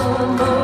mama.